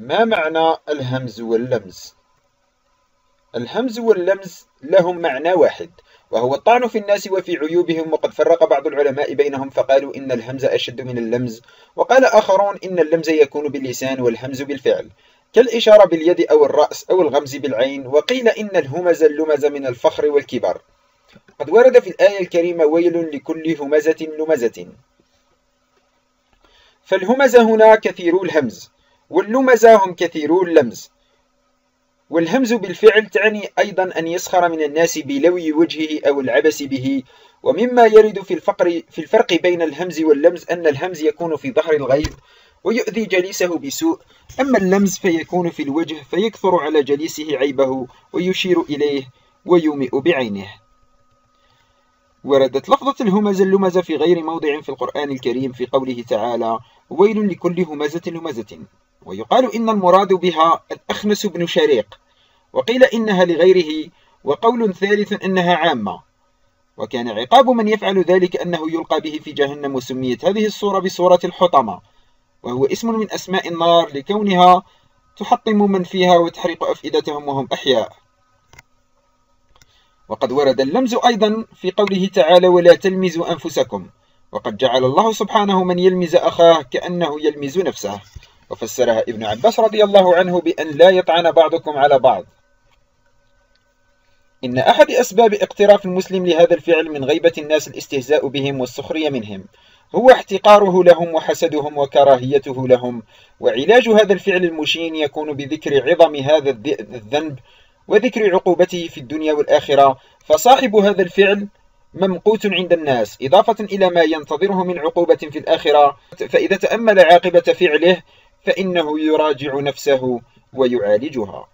ما معنى الهمز واللمز؟ الهمز واللمز لهم معنى واحد وهو الطعن في الناس وفي عيوبهم وقد فرق بعض العلماء بينهم فقالوا إن الهمز أشد من اللمز وقال آخرون إن اللمز يكون باللسان والهمز بالفعل كالإشارة باليد أو الرأس أو الغمز بالعين وقيل إن الهمز اللمز من الفخر والكبر. قد ورد في الآية الكريمة ويل لكل همزة لمزة. فالهمز هنا كثيرو الهمز. واللمز هم كثيرو اللمز والهمز بالفعل تعني أيضا أن يسخر من الناس بلوي وجهه أو العبس به ومما يرد في, الفقر في الفرق بين الهمز واللمز أن الهمز يكون في ظهر الغيب ويؤذي جليسه بسوء أما اللمز فيكون في الوجه فيكثر على جليسه عيبه ويشير إليه ويومئ بعينه. وردت لفظة الهمز اللمز في غير موضع في القرآن الكريم في قوله تعالى ويل لكل همزة لمزة ويقال إن المراد بها الأخنس بن شريق وقيل إنها لغيره وقول ثالث إنها عامة. وكان عقاب من يفعل ذلك أنه يلقى به في جهنم وسميت هذه الصورة بصورة الحطمة وهو اسم من أسماء النار لكونها تحطم من فيها وتحرق أفئدتهم وهم أحياء. وقد ورد اللمز أيضا في قوله تعالى ولا تلمزوا أنفسكم وقد جعل الله سبحانه من يلمز أخاه كأنه يلمز نفسه. وفسرها ابن عباس رضي الله عنه بأن لا يطعن بعضكم على بعض. إن أحد أسباب اقتراف المسلم لهذا الفعل من غيبة الناس الاستهزاء بهم والسخرية منهم هو احتقاره لهم وحسدهم وكراهيته لهم وعلاج هذا الفعل المشين يكون بذكر عظم هذا الذنب وذكر عقوبته في الدنيا والآخرة. فصاحب هذا الفعل ممقوت عند الناس إضافة إلى ما ينتظره من عقوبة في الآخرة. فإذا تأمل عاقبة فعله فإنه يراجع نفسه ويعالجها.